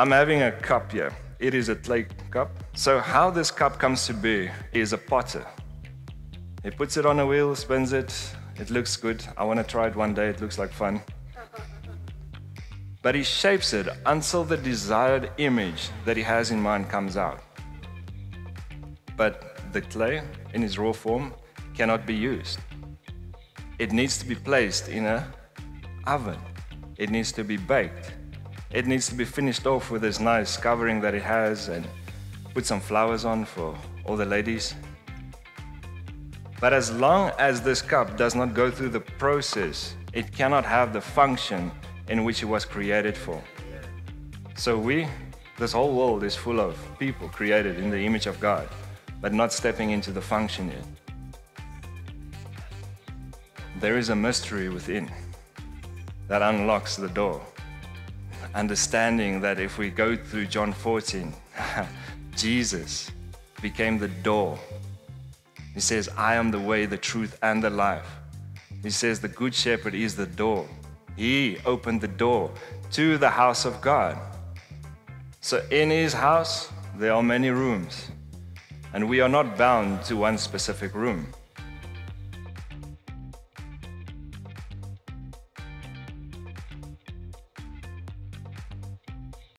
I'm having a cup here. It is a clay cup. So, how this cup comes to be is a potter. He puts it on a wheel, spins it. It looks good. I want to try it one day. It looks like fun. But he shapes it until the desired image that he has in mind comes out. But the clay, in its raw form, cannot be used. It needs to be placed in a oven. It needs to be baked. It needs to be finished off with this nice covering that it has and put some flowers on for all the ladies. But as long as this cup does not go through the process, it cannot have the function in which it was created for. So we, this whole world is full of people created in the image of God, but not stepping into the function yet. There is a mystery within that unlocks the door. Understanding that if we go through John 14, Jesus became the door. He says, I am the way, the truth, and the life. He says, the Good Shepherd is the door. He opened the door to the house of God. So in his house, there are many rooms, and we are not bound to one specific room.